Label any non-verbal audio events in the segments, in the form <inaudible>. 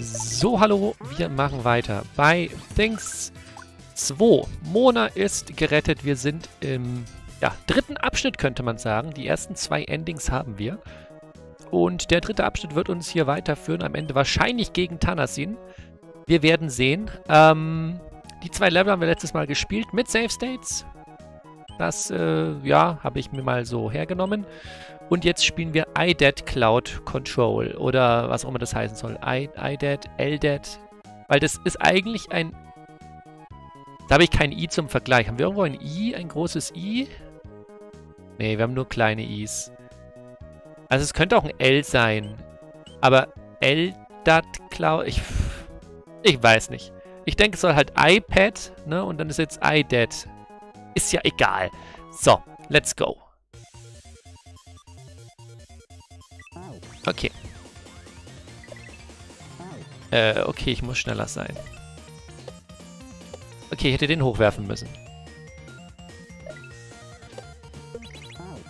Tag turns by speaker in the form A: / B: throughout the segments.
A: So, hallo, wir machen weiter. Bei Things 2. Mona ist gerettet. Wir sind im ja, dritten Abschnitt, könnte man sagen. Die ersten zwei Endings haben wir. Und der dritte Abschnitt wird uns hier weiterführen. Am Ende wahrscheinlich gegen Tanasin. Wir werden sehen. Ähm, die zwei Level haben wir letztes Mal gespielt mit Save States. Das, äh, ja, habe ich mir mal so hergenommen. Und jetzt spielen wir iDead Cloud Control oder was auch immer das heißen soll. I, LDead. Weil das ist eigentlich ein... Da habe ich kein I zum Vergleich. Haben wir irgendwo ein I, ein großes I? Nee, wir haben nur kleine Is. Also es könnte auch ein L sein. Aber LDAT Cloud... Ich, ich weiß nicht. Ich denke, es soll halt iPad, ne? Und dann ist jetzt iDead. Ist ja egal. So, let's go. Okay. Äh, okay, ich muss schneller sein. Okay, ich hätte den hochwerfen müssen.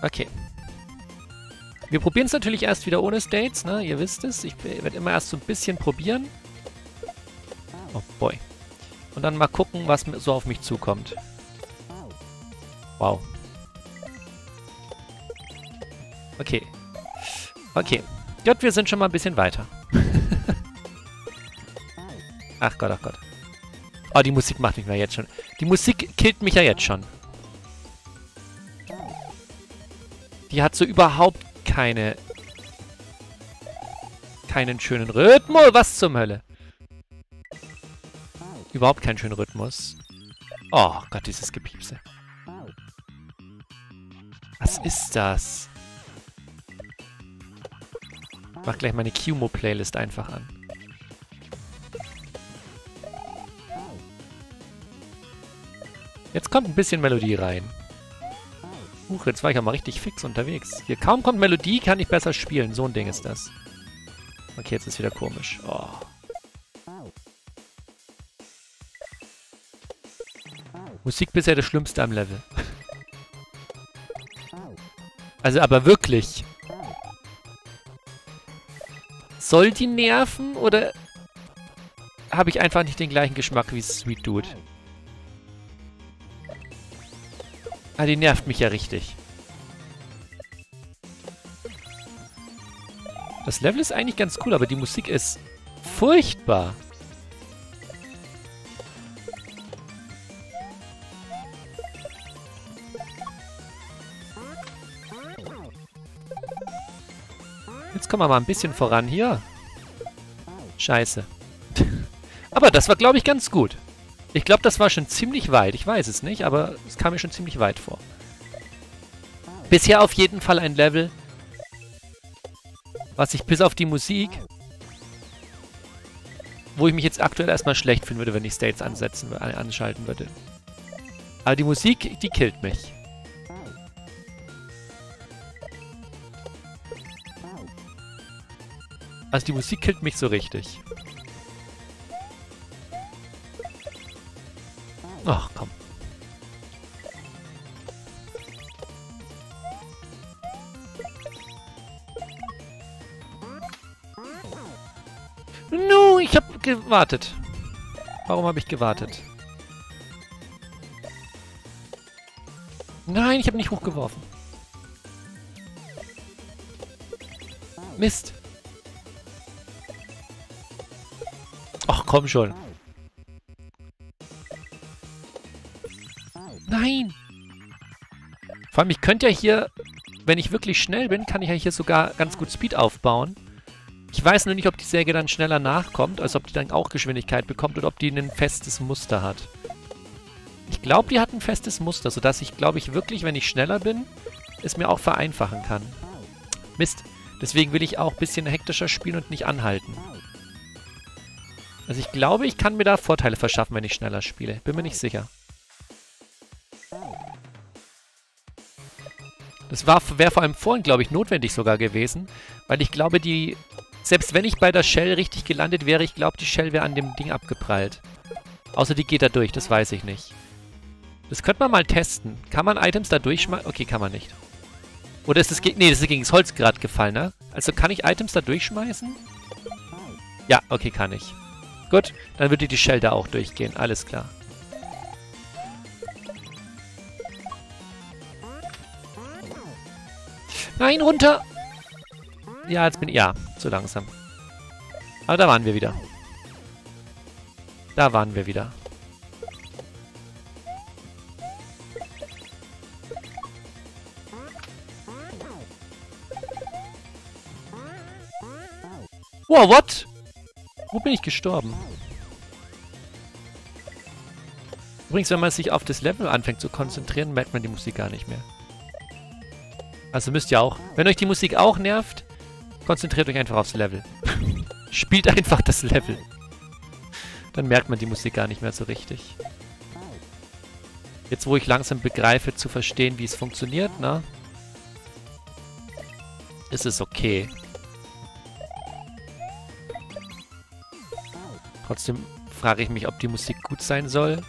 A: Okay. Wir probieren es natürlich erst wieder ohne States, ne? Ihr wisst es. Ich werde immer erst so ein bisschen probieren. Oh boy. Und dann mal gucken, was so auf mich zukommt. Wow. Okay. Okay. Gut, wir sind schon mal ein bisschen weiter. <laughs> ach Gott, ach Gott. Oh, die Musik macht mich mal jetzt schon. Die Musik killt mich ja jetzt schon. Die hat so überhaupt keine... keinen schönen Rhythmus. Was zum Hölle? Überhaupt keinen schönen Rhythmus. Oh Gott, dieses Gepiepse. Was ist das? Mach gleich meine Qmo-Playlist einfach an. Jetzt kommt ein bisschen Melodie rein. Huch, jetzt war ich mal richtig fix unterwegs. Hier kaum kommt Melodie, kann ich besser spielen. So ein Ding ist das. Okay, jetzt ist wieder komisch. Oh. Musik bisher das Schlimmste am Level. <laughs> also aber wirklich. Soll die nerven oder habe ich einfach nicht den gleichen Geschmack wie Sweet Dude? Ah, die nervt mich ja richtig. Das Level ist eigentlich ganz cool, aber die Musik ist furchtbar. Jetzt kommen wir mal ein bisschen voran hier. Scheiße. <laughs> aber das war, glaube ich, ganz gut. Ich glaube, das war schon ziemlich weit. Ich weiß es nicht, aber es kam mir schon ziemlich weit vor. Bisher auf jeden Fall ein Level, was ich bis auf die Musik, wo ich mich jetzt aktuell erstmal schlecht fühlen würde, wenn ich States ansetzen, anschalten würde. Aber die Musik, die killt mich. Also die Musik killt mich so richtig. Ach, komm. No, ich hab gewartet. Warum habe ich gewartet? Nein, ich habe nicht hochgeworfen. Mist. Komm schon. Nein! Vor allem, ich könnte ja hier, wenn ich wirklich schnell bin, kann ich ja hier sogar ganz gut Speed aufbauen. Ich weiß nur nicht, ob die Säge dann schneller nachkommt, als ob die dann auch Geschwindigkeit bekommt oder ob die ein festes Muster hat. Ich glaube, die hat ein festes Muster, sodass ich, glaube ich, wirklich, wenn ich schneller bin, es mir auch vereinfachen kann. Mist. Deswegen will ich auch ein bisschen hektischer spielen und nicht anhalten. Also ich glaube, ich kann mir da Vorteile verschaffen, wenn ich schneller spiele. Bin mir nicht sicher. Das wäre vor allem vorhin, glaube ich, notwendig sogar gewesen. Weil ich glaube, die... Selbst wenn ich bei der Shell richtig gelandet wäre, ich glaube, die Shell wäre an dem Ding abgeprallt. Außer die geht da durch, das weiß ich nicht. Das könnte man mal testen. Kann man Items da durchschmeißen? Okay, kann man nicht. Oder ist das... Nee, das ist gegen das Holz gerade gefallen, ne? Also kann ich Items da durchschmeißen? Ja, okay, kann ich. Gut, dann würde die Shell da auch durchgehen. Alles klar. Nein, runter! Ja, jetzt bin ich... Ja, zu langsam. Aber da waren wir wieder. Da waren wir wieder. Wow, what? Wo bin ich gestorben? Übrigens, wenn man sich auf das Level anfängt zu konzentrieren, merkt man die Musik gar nicht mehr. Also müsst ihr auch. Wenn euch die Musik auch nervt, konzentriert euch einfach aufs Level. <laughs> Spielt einfach das Level. Dann merkt man die Musik gar nicht mehr so richtig. Jetzt, wo ich langsam begreife, zu verstehen, wie es funktioniert, ne? Ist es okay. Trotzdem frage ich mich, ob die Musik gut sein soll.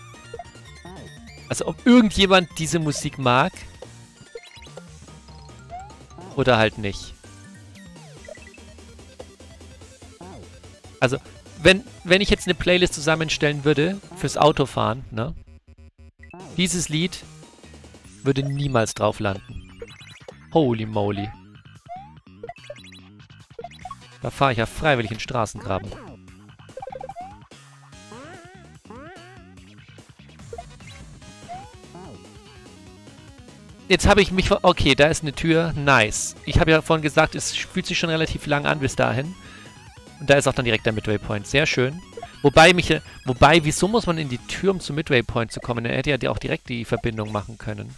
A: Also ob irgendjemand diese Musik mag. Oder halt nicht. Also, wenn, wenn ich jetzt eine Playlist zusammenstellen würde fürs Autofahren, ne? Dieses Lied würde niemals drauf landen. Holy moly. Da fahre ich ja freiwillig in Straßengraben. Jetzt habe ich mich... Okay, da ist eine Tür. Nice. Ich habe ja vorhin gesagt, es fühlt sich schon relativ lang an bis dahin. Und da ist auch dann direkt der Midway Point. Sehr schön. Wobei mich... Wobei, wieso muss man in die Tür, um zum Midway Point zu kommen? Er hätte ja auch direkt die Verbindung machen können.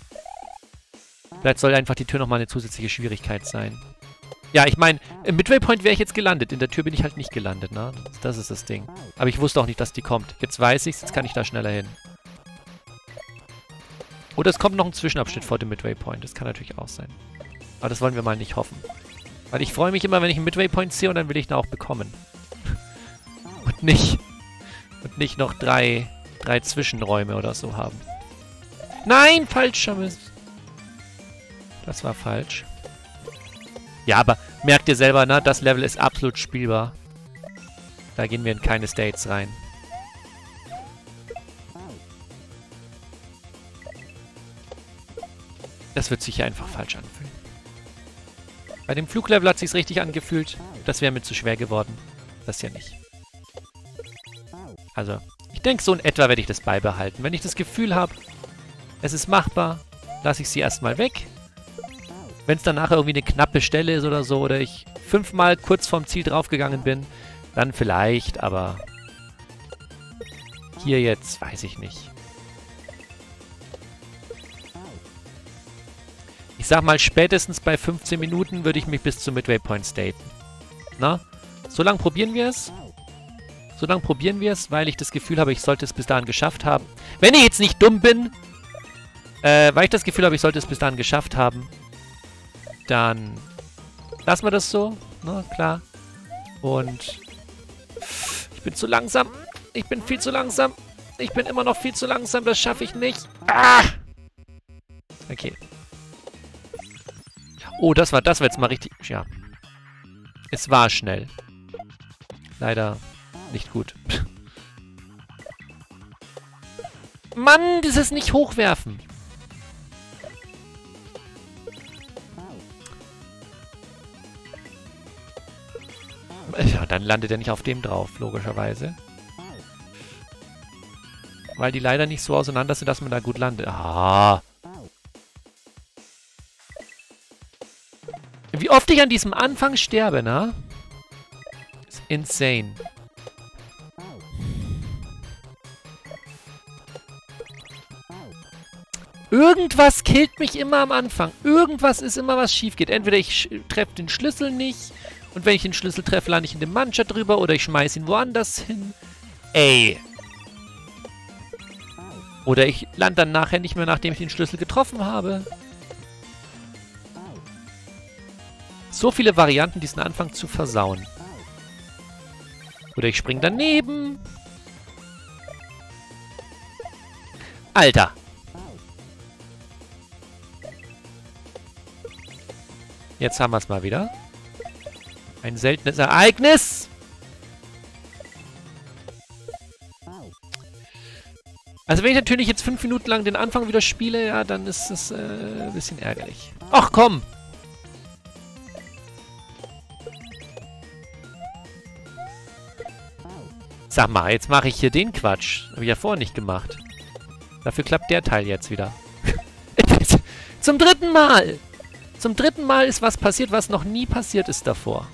A: Vielleicht soll einfach die Tür nochmal eine zusätzliche Schwierigkeit sein. Ja, ich meine, im Midway Point wäre ich jetzt gelandet. In der Tür bin ich halt nicht gelandet, ne? Das ist das Ding. Aber ich wusste auch nicht, dass die kommt. Jetzt weiß ich's, jetzt kann ich da schneller hin. Oder es kommt noch ein Zwischenabschnitt vor dem Midway Point. Das kann natürlich auch sein. Aber das wollen wir mal nicht hoffen. Weil ich freue mich immer, wenn ich einen Midway Point sehe und dann will ich ihn auch bekommen. <laughs> und nicht... Und nicht noch drei, drei Zwischenräume oder so haben. Nein, falscher Mist. Das war falsch. Ja, aber merkt ihr selber, ne? Das Level ist absolut spielbar. Da gehen wir in keine States rein. Das wird sich hier einfach falsch anfühlen. Bei dem Fluglevel hat sich's richtig angefühlt. Das wäre mir zu schwer geworden. Das ja nicht. Also, ich denke, so in etwa werde ich das beibehalten. Wenn ich das Gefühl habe, es ist machbar, lasse ich sie erstmal weg. Wenn es dann nachher irgendwie eine knappe Stelle ist oder so, oder ich fünfmal kurz vorm Ziel draufgegangen bin, dann vielleicht, aber hier jetzt weiß ich nicht. Ich sag mal, spätestens bei 15 Minuten würde ich mich bis zum Midway Point staten. Na? So lange probieren wir es. So lange probieren wir es, weil ich das Gefühl habe, ich sollte es bis dahin geschafft haben. Wenn ich jetzt nicht dumm bin, äh, weil ich das Gefühl habe, ich sollte es bis dahin geschafft haben, dann lassen wir das so. Na, klar. Und ich bin zu langsam. Ich bin viel zu langsam. Ich bin immer noch viel zu langsam. Das schaffe ich nicht. Ah! Okay. Oh, das war, das war jetzt mal richtig... Ja. Es war schnell. Leider nicht gut. <laughs> Mann, dieses nicht hochwerfen. Ja, dann landet er nicht auf dem drauf, logischerweise. Weil die leider nicht so auseinander sind, dass man da gut landet. Ah. Wie oft ich an diesem Anfang sterbe, ne? Ist insane. Irgendwas killt mich immer am Anfang. Irgendwas ist immer, was schief geht. Entweder ich treffe den Schlüssel nicht und wenn ich den Schlüssel treffe, lande ich in dem Mancher drüber oder ich schmeiße ihn woanders hin. Ey. Oder ich lande dann nachher nicht mehr, nachdem ich den Schlüssel getroffen habe. so viele Varianten, diesen Anfang zu versauen. Oder ich spring daneben. Alter. Jetzt haben wir es mal wieder. Ein seltenes Ereignis. Also wenn ich natürlich jetzt fünf Minuten lang den Anfang wieder spiele, ja, dann ist es äh, ein bisschen ärgerlich. Ach komm! Sag mal, jetzt mache ich hier den Quatsch. Habe ich ja vorher nicht gemacht. Dafür klappt der Teil jetzt wieder. <laughs> Zum dritten Mal! Zum dritten Mal ist was passiert, was noch nie passiert ist davor.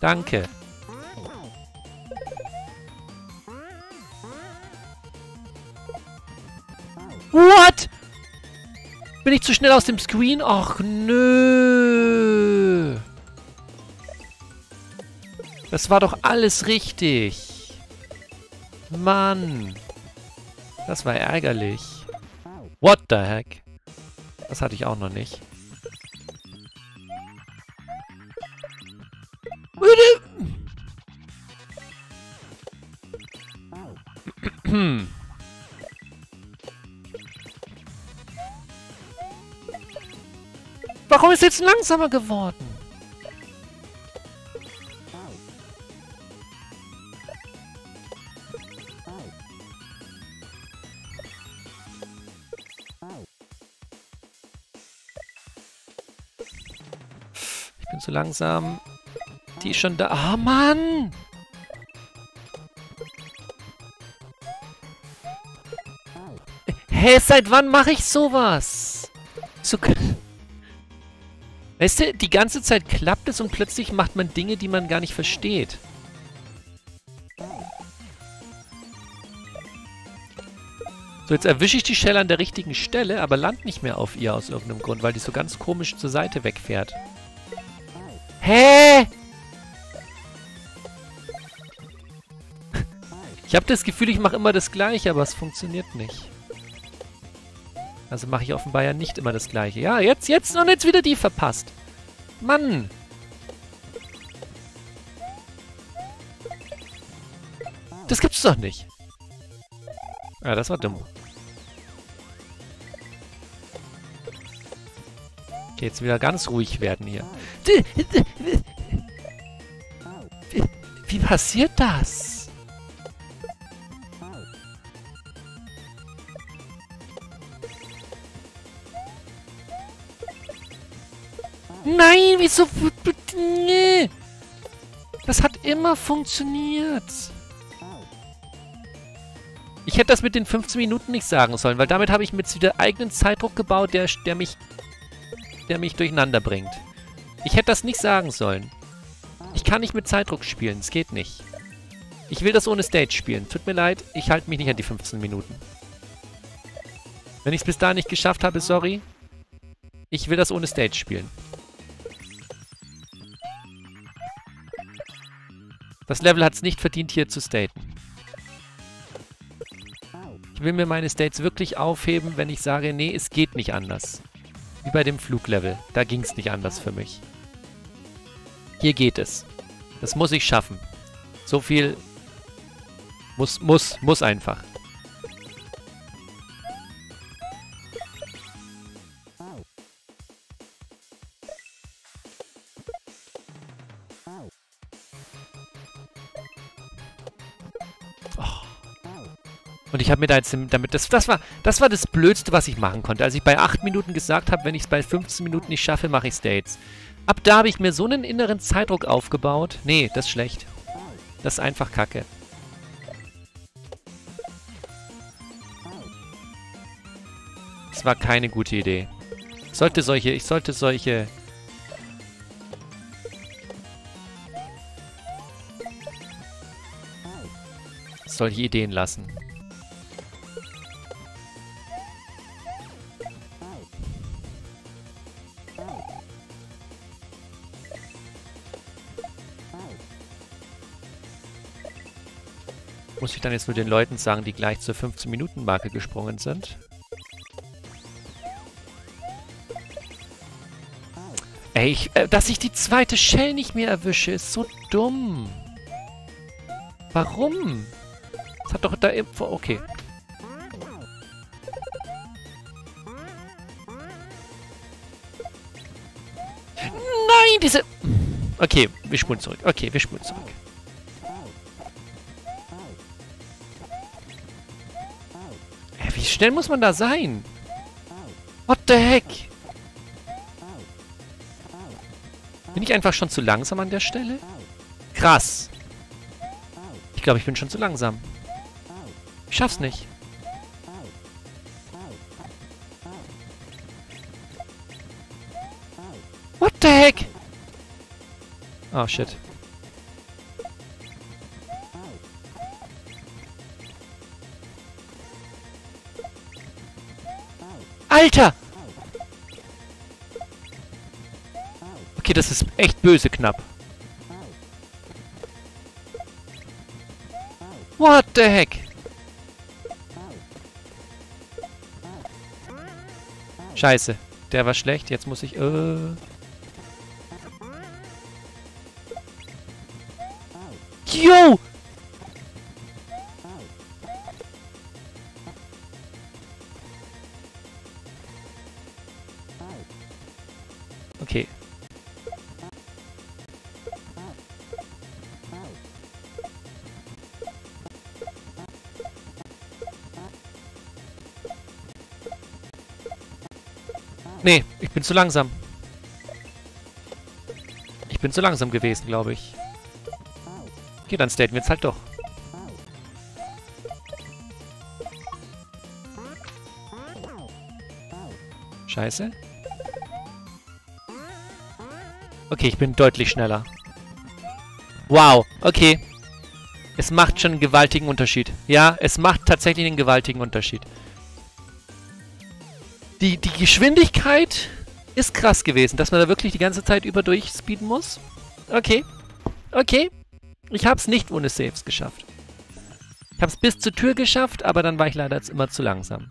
A: Danke. What? Bin ich zu schnell aus dem Screen? Ach, nö. Das war doch alles richtig. Mann. Das war ärgerlich. What the heck? Das hatte ich auch noch nicht. Warum ist jetzt langsamer geworden? Zu langsam. Die ist schon da. Ah, oh, Mann! Hä, seit wann mache ich sowas? So... Weißt du, die ganze Zeit klappt es und plötzlich macht man Dinge, die man gar nicht versteht. So, jetzt erwische ich die Shell an der richtigen Stelle, aber land nicht mehr auf ihr aus irgendeinem Grund, weil die so ganz komisch zur Seite wegfährt. Hä? Ich habe das Gefühl, ich mache immer das Gleiche, aber es funktioniert nicht. Also mache ich offenbar ja nicht immer das Gleiche. Ja, jetzt, jetzt und jetzt wieder die verpasst. Mann! Das gibt's doch nicht. Ja, das war dumm. Jetzt wieder ganz ruhig werden hier. Wie, wie passiert das? Nein, wieso... Das hat immer funktioniert. Ich hätte das mit den 15 Minuten nicht sagen sollen, weil damit habe ich mit wieder eigenen Zeitdruck gebaut, der, der mich der mich durcheinander bringt. Ich hätte das nicht sagen sollen. Ich kann nicht mit Zeitdruck spielen, es geht nicht. Ich will das ohne Stage spielen. Tut mir leid, ich halte mich nicht an die 15 Minuten. Wenn ich es bis da nicht geschafft habe, sorry. Ich will das ohne Stage spielen. Das Level hat es nicht verdient, hier zu staten. Ich will mir meine States wirklich aufheben, wenn ich sage, nee, es geht nicht anders. Wie bei dem Fluglevel. Da ging es nicht anders für mich. Hier geht es. Das muss ich schaffen. So viel muss, muss, muss einfach. Ich habe mir da jetzt damit... Das, das, war, das war das Blödste, was ich machen konnte. Als ich bei 8 Minuten gesagt habe, wenn ich es bei 15 Minuten nicht schaffe, mache ich States. Ab da habe ich mir so einen inneren Zeitdruck aufgebaut. Nee, das ist schlecht. Das ist einfach kacke. Das war keine gute Idee. Ich sollte solche... Ich sollte solche... Solche Ideen lassen. Muss ich dann jetzt nur den Leuten sagen, die gleich zur 15-Minuten-Marke gesprungen sind? Ey, ich, äh, dass ich die zweite Shell nicht mehr erwische, ist so dumm. Warum? Das hat doch da. Okay. Nein, diese... Okay, wir spulen zurück. Okay, wir spulen zurück. Schnell muss man da sein? What the heck? Bin ich einfach schon zu langsam an der Stelle? Krass. Ich glaube, ich bin schon zu langsam. Ich schaff's nicht. What the heck? Oh, shit. Alter! Okay, das ist echt böse knapp. What the heck? Scheiße. Der war schlecht. Jetzt muss ich... Äh Nee, ich bin zu langsam. Ich bin zu langsam gewesen, glaube ich. Okay, dann staten wir jetzt halt doch. Scheiße. Okay, ich bin deutlich schneller. Wow, okay. Es macht schon einen gewaltigen Unterschied. Ja, es macht tatsächlich einen gewaltigen Unterschied. Die, die Geschwindigkeit ist krass gewesen, dass man da wirklich die ganze Zeit über durchspeeden muss. Okay. Okay. Ich habe es nicht ohne Saves geschafft. Ich habe es bis zur Tür geschafft, aber dann war ich leider jetzt immer zu langsam.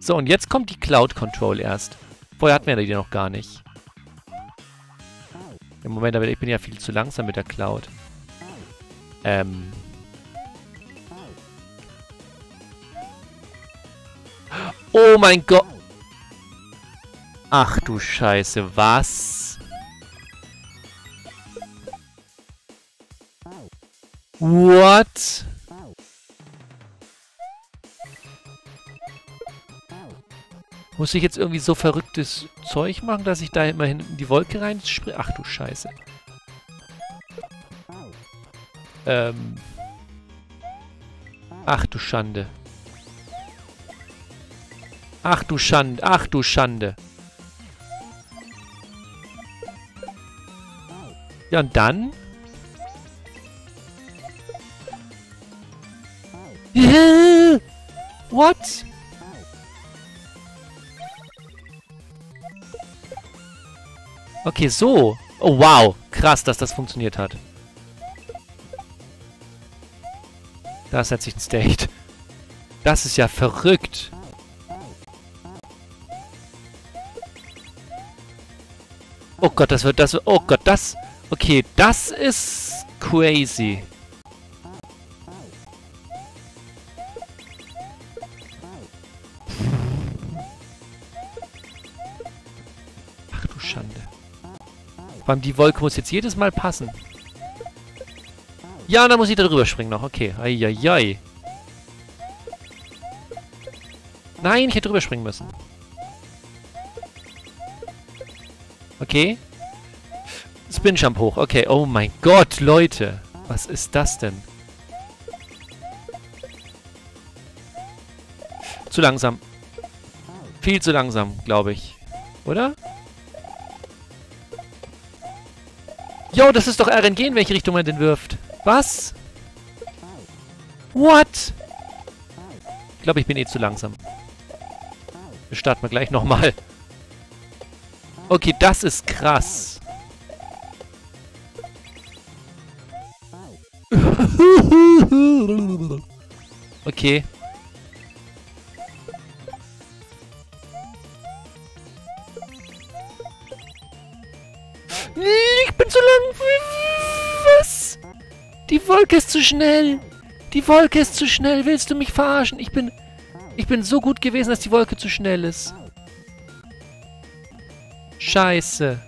A: So, und jetzt kommt die Cloud Control erst. Vorher hatten wir die noch gar nicht. Im Moment, aber ich bin ja viel zu langsam mit der Cloud. Ähm. Oh mein Gott. Ach du Scheiße, was? What? Muss ich jetzt irgendwie so verrücktes Zeug machen, dass ich da immerhin in die Wolke reinspringe? Ach du Scheiße. Ähm. Ach du Schande. Ach du Schande. Ach du Schande. Ja, und dann? What? Okay, so. Oh, wow. Krass, dass das funktioniert hat. Da setze ich ein State. Das ist ja verrückt. Oh Gott, das wird das... Oh Gott, das... Okay, das ist crazy. Vor allem die Wolke muss jetzt jedes Mal passen. Ja, und dann muss ich da drüber springen noch. Okay. Eieiei. Nein, ich hätte drüber springen müssen. Okay. Spin Jump hoch. Okay. Oh mein Gott, Leute. Was ist das denn? Zu langsam. Viel zu langsam, glaube ich. Oder? Yo, das ist doch RNG, in welche Richtung man den wirft. Was? What? Ich glaube, ich bin eh zu langsam. Wir starten wir gleich nochmal. Okay, das ist krass. <laughs> Okay. Ich bin zu lang. Was? Die Wolke ist zu schnell. Die Wolke ist zu schnell. Willst du mich verarschen? Ich bin... Ich bin so gut gewesen, dass die Wolke zu schnell ist. Scheiße.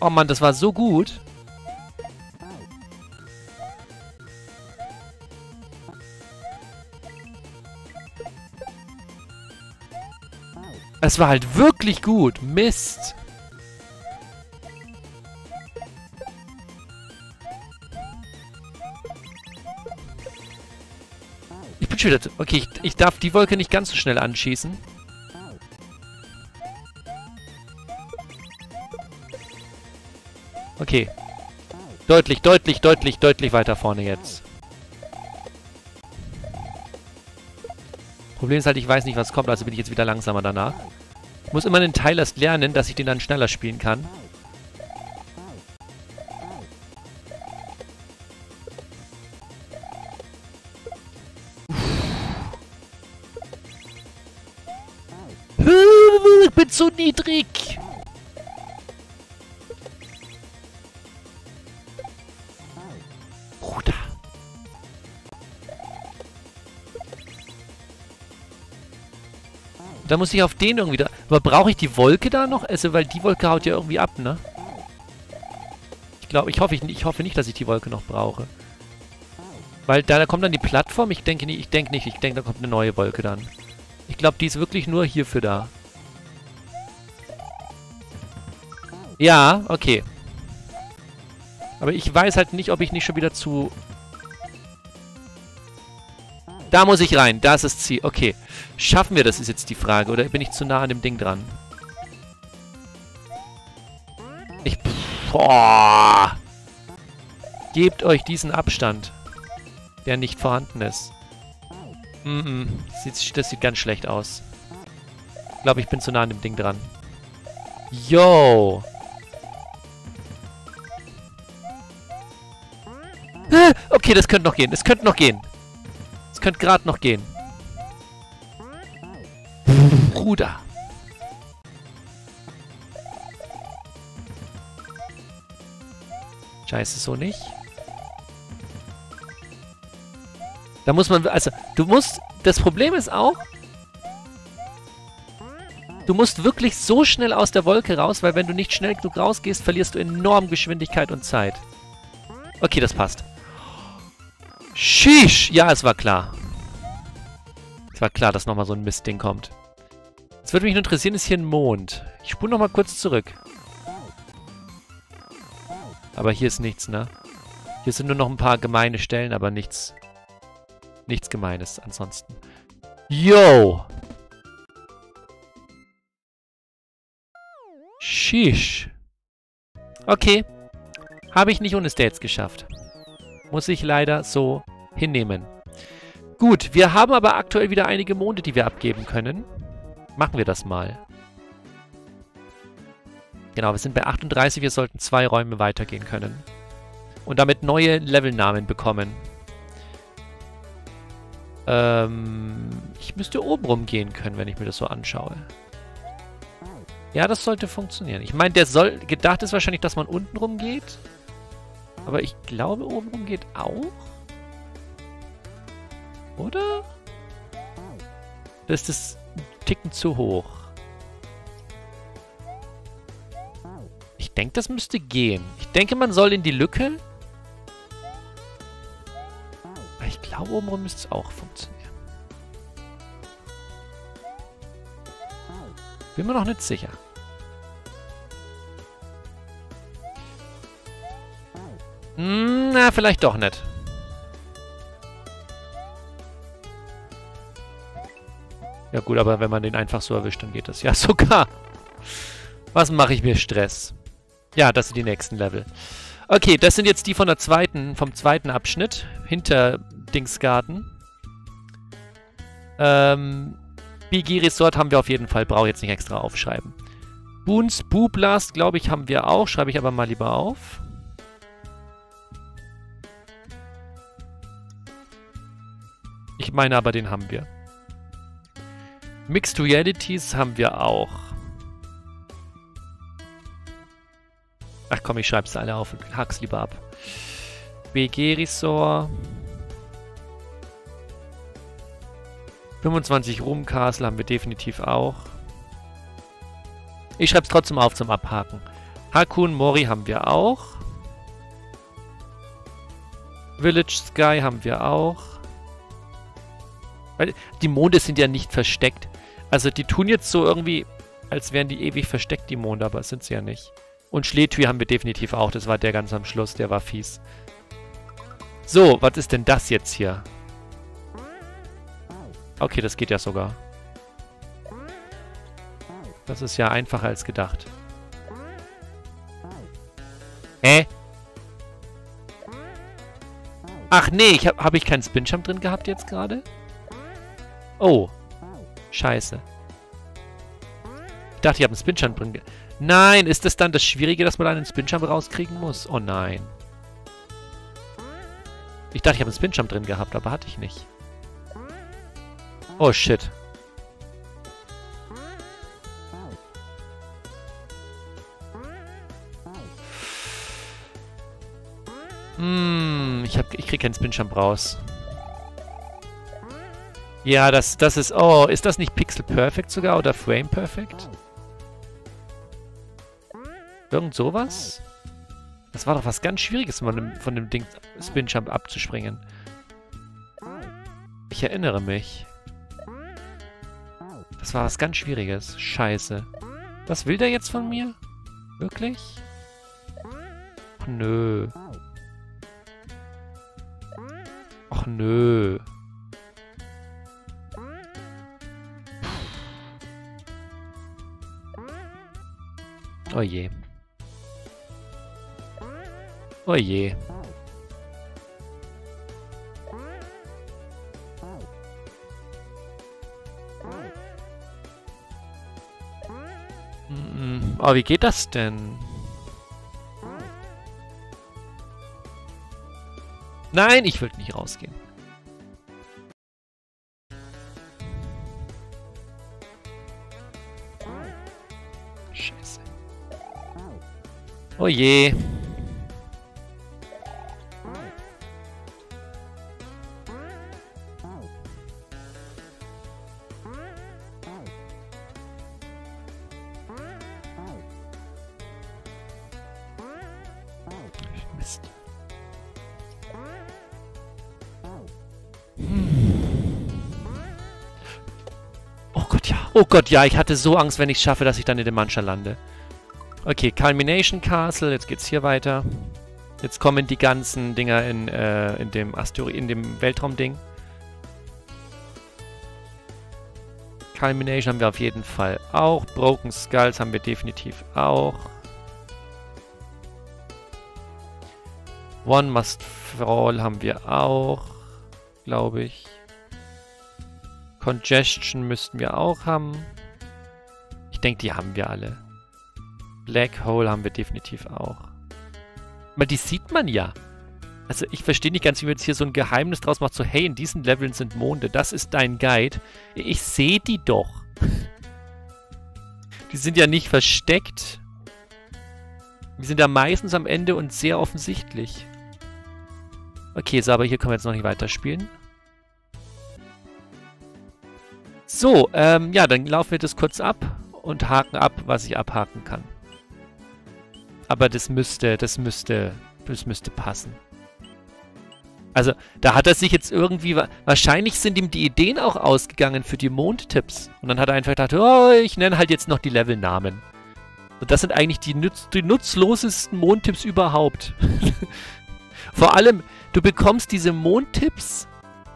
A: Oh Mann, das war so gut. Es war halt wirklich gut. Mist. Ich bin schon. Okay, ich, ich darf die Wolke nicht ganz so schnell anschießen. Okay. Deutlich, deutlich, deutlich, deutlich weiter vorne jetzt. Problem ist halt, ich weiß nicht, was kommt, also bin ich jetzt wieder langsamer danach. Ich muss immer den Teil erst lernen, dass ich den dann schneller spielen kann. Ich bin zu niedrig. Da muss ich auf den irgendwie da... Aber brauche ich die Wolke da noch? Also, weil die Wolke haut ja irgendwie ab, ne? Ich glaube, ich hoffe, ich, ich hoffe nicht, dass ich die Wolke noch brauche. Weil da, da kommt dann die Plattform. Ich denke nicht, ich denke nicht. Ich denke, da kommt eine neue Wolke dann. Ich glaube, die ist wirklich nur hierfür da. Ja, okay. Aber ich weiß halt nicht, ob ich nicht schon wieder zu... Da muss ich rein. Da ist das Ziel. Okay. Schaffen wir das, ist jetzt die Frage. Oder bin ich zu nah an dem Ding dran? Ich... Boah. Gebt euch diesen Abstand, der nicht vorhanden ist. Mm, -mm. Das, sieht, das sieht ganz schlecht aus. Ich glaube, ich bin zu nah an dem Ding dran. Yo. Okay, das könnte noch gehen. Das könnte noch gehen. Könnte gerade noch gehen. Bruder. Scheiße, so nicht. Da muss man, also, du musst, das Problem ist auch, du musst wirklich so schnell aus der Wolke raus, weil wenn du nicht schnell genug rausgehst, verlierst du enorm Geschwindigkeit und Zeit. Okay, das passt. Sheesh! Ja, es war klar. Es war klar, dass nochmal so ein Mistding kommt. Jetzt würde mich nur interessieren, ist hier ein Mond. Ich spule nochmal kurz zurück. Aber hier ist nichts, ne? Hier sind nur noch ein paar gemeine Stellen, aber nichts... Nichts Gemeines ansonsten. Yo! Sheesh. Okay. Habe ich nicht ohne States geschafft. Muss ich leider so hinnehmen. Gut, wir haben aber aktuell wieder einige Monde, die wir abgeben können. Machen wir das mal. Genau, wir sind bei 38. Wir sollten zwei Räume weitergehen können. Und damit neue Levelnamen bekommen. Ähm, ich müsste oben rumgehen können, wenn ich mir das so anschaue. Ja, das sollte funktionieren. Ich meine, der soll... Gedacht ist wahrscheinlich, dass man unten rumgeht. Aber ich glaube, oben rum geht auch. Oder? Das ist das Ticken zu hoch. Ich denke, das müsste gehen. Ich denke, man soll in die Lücke. Aber ich glaube, oben rum müsste es auch funktionieren. Bin mir noch nicht sicher. Hm, na, vielleicht doch nicht. Ja gut, aber wenn man den einfach so erwischt, dann geht das ja <laughs> sogar. Was mache ich mir Stress? Ja, das sind die nächsten Level. Okay, das sind jetzt die von der zweiten, vom zweiten Abschnitt. Hinter Dingsgarten. Ähm, BG Resort haben wir auf jeden Fall. Brauche jetzt nicht extra aufschreiben. Boons Booblast, glaube ich, haben wir auch. Schreibe ich aber mal lieber auf. Meine aber, den haben wir. Mixed Realities haben wir auch. Ach komm, ich schreib's alle auf und hack's lieber ab. BG Resort. 25 Room Castle haben wir definitiv auch. Ich schreib's trotzdem auf zum Abhaken. Hakun Mori haben wir auch. Village Sky haben wir auch. Weil die Monde sind ja nicht versteckt. Also die tun jetzt so irgendwie als wären die ewig versteckt, die Monde, aber sind sie ja nicht. Und Schleetui haben wir definitiv auch. Das war der ganz am Schluss. Der war fies. So, was ist denn das jetzt hier? Okay, das geht ja sogar. Das ist ja einfacher als gedacht. Hä? Ach nee, ich habe hab ich keinen Spinjump drin gehabt jetzt gerade? Oh. Scheiße. Ich dachte, ich habe einen Spinjump drin. Nein, ist das dann das Schwierige, dass man einen Spinjump rauskriegen muss? Oh nein. Ich dachte, ich habe einen Spinjump drin gehabt, aber hatte ich nicht. Oh shit. Hm, ich, hab, ich krieg keinen Spinjump raus. Ja, das, das ist... Oh, ist das nicht Pixel Perfect sogar oder Frame Perfect? Irgend sowas? Das war doch was ganz Schwieriges, von dem, von dem Ding Spinjump abzuspringen. Ich erinnere mich. Das war was ganz Schwieriges. Scheiße. Was will der jetzt von mir? Wirklich? Ach, nö. Ach nö. Oh je. Oh je. Oh, wie geht das denn? Nein, ich will nicht rausgehen. Oh je. Oh Gott, ja, ich hatte so Angst, wenn ich es schaffe, dass ich dann in dem Mancha lande. Okay, Culmination Castle, jetzt geht's hier weiter. Jetzt kommen die ganzen Dinger in, äh, in dem Asteri in dem Weltraumding. Culmination haben wir auf jeden Fall auch. Broken Skulls haben wir definitiv auch. One Must Fall haben wir auch, glaube ich. Congestion müssten wir auch haben. Ich denke, die haben wir alle. Black Hole haben wir definitiv auch. Aber die sieht man ja. Also ich verstehe nicht ganz, wie man jetzt hier so ein Geheimnis draus macht, so hey, in diesen Leveln sind Monde, das ist dein Guide. Ich sehe die doch. <laughs> die sind ja nicht versteckt. Die sind ja meistens am Ende und sehr offensichtlich. Okay, so, aber hier können wir jetzt noch nicht weiterspielen. So, ähm, ja, dann laufen wir das kurz ab und haken ab, was ich abhaken kann. Aber das müsste, das müsste, das müsste passen. Also, da hat er sich jetzt irgendwie... Wahrscheinlich sind ihm die Ideen auch ausgegangen für die Mondtipps. Und dann hat er einfach gedacht, oh, ich nenne halt jetzt noch die Levelnamen. Und das sind eigentlich die, nutz, die nutzlosesten Mondtipps überhaupt. <laughs> Vor allem, du bekommst diese Mondtipps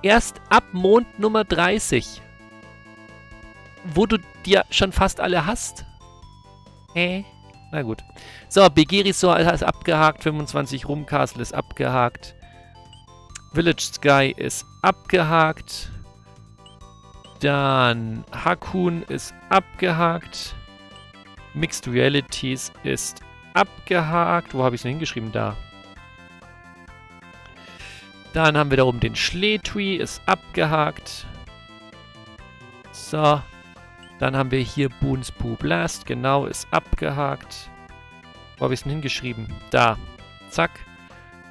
A: erst ab Mond Nummer 30 wo du dir schon fast alle hast. Hä? Na gut. So, Begerisor ist abgehakt. 25 Rum Castle ist abgehakt. Village Sky ist abgehakt. Dann Hakun ist abgehakt. Mixed Realities ist abgehakt. Wo habe ich es denn hingeschrieben? Da. Dann haben wir da oben den Schleetui, ist abgehakt. So. Dann haben wir hier Boons Boo Blast. Genau, ist abgehakt. Wo habe ich es denn hingeschrieben? Da. Zack.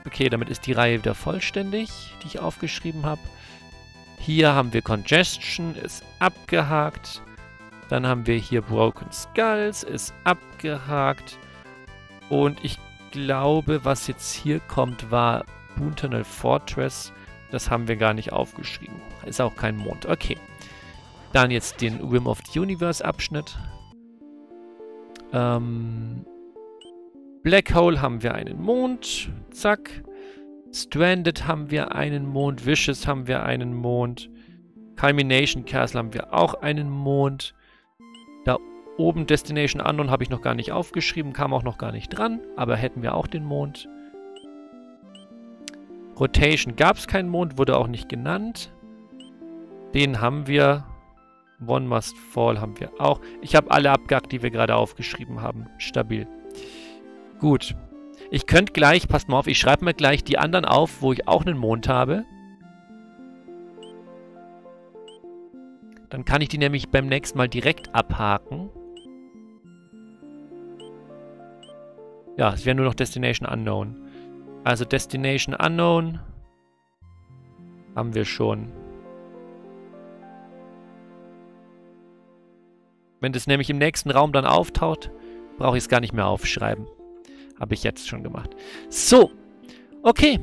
A: Okay, damit ist die Reihe wieder vollständig, die ich aufgeschrieben habe. Hier haben wir Congestion, ist abgehakt. Dann haben wir hier Broken Skulls, ist abgehakt. Und ich glaube, was jetzt hier kommt, war Boontunnel Fortress. Das haben wir gar nicht aufgeschrieben. Ist auch kein Mond. Okay. Dann jetzt den Rim of the Universe Abschnitt. Ähm, Black Hole haben wir einen Mond. Zack. Stranded haben wir einen Mond. Vicious haben wir einen Mond. Culmination Castle haben wir auch einen Mond. Da oben Destination Unknown habe ich noch gar nicht aufgeschrieben, kam auch noch gar nicht dran, aber hätten wir auch den Mond. Rotation gab es keinen Mond, wurde auch nicht genannt. Den haben wir. One Must Fall haben wir auch. Ich habe alle abgehakt, die wir gerade aufgeschrieben haben. Stabil. Gut. Ich könnte gleich, passt mal auf, ich schreibe mir gleich die anderen auf, wo ich auch einen Mond habe. Dann kann ich die nämlich beim nächsten Mal direkt abhaken. Ja, es wäre nur noch Destination Unknown. Also Destination Unknown haben wir schon. Wenn das nämlich im nächsten Raum dann auftaucht, brauche ich es gar nicht mehr aufschreiben. Habe ich jetzt schon gemacht. So. Okay.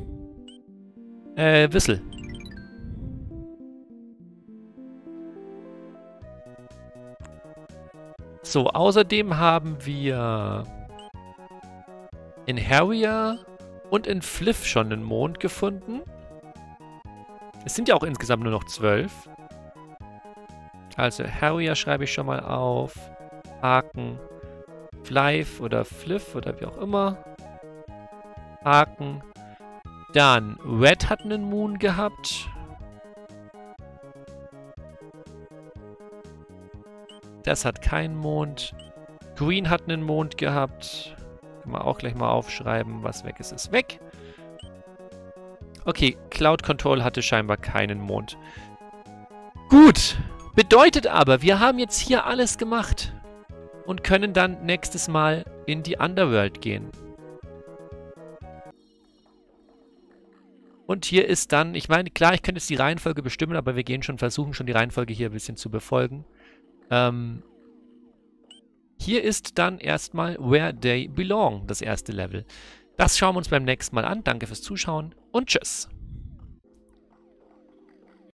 A: Äh, Wissel. So, außerdem haben wir in Harrier und in Fliff schon einen Mond gefunden. Es sind ja auch insgesamt nur noch zwölf. Also Harrier schreibe ich schon mal auf. Haken. Flife oder Fliff oder wie auch immer. Haken. Dann Red hat einen Moon gehabt. Das hat keinen Mond. Green hat einen Mond gehabt. Können wir auch gleich mal aufschreiben. Was weg ist, ist weg. Okay, Cloud Control hatte scheinbar keinen Mond. Gut. Bedeutet aber, wir haben jetzt hier alles gemacht. Und können dann nächstes Mal in die Underworld gehen. Und hier ist dann, ich meine, klar, ich könnte jetzt die Reihenfolge bestimmen, aber wir gehen schon, versuchen schon die Reihenfolge hier ein bisschen zu befolgen. Ähm, hier ist dann erstmal Where They Belong, das erste Level. Das schauen wir uns beim nächsten Mal an. Danke fürs Zuschauen und tschüss.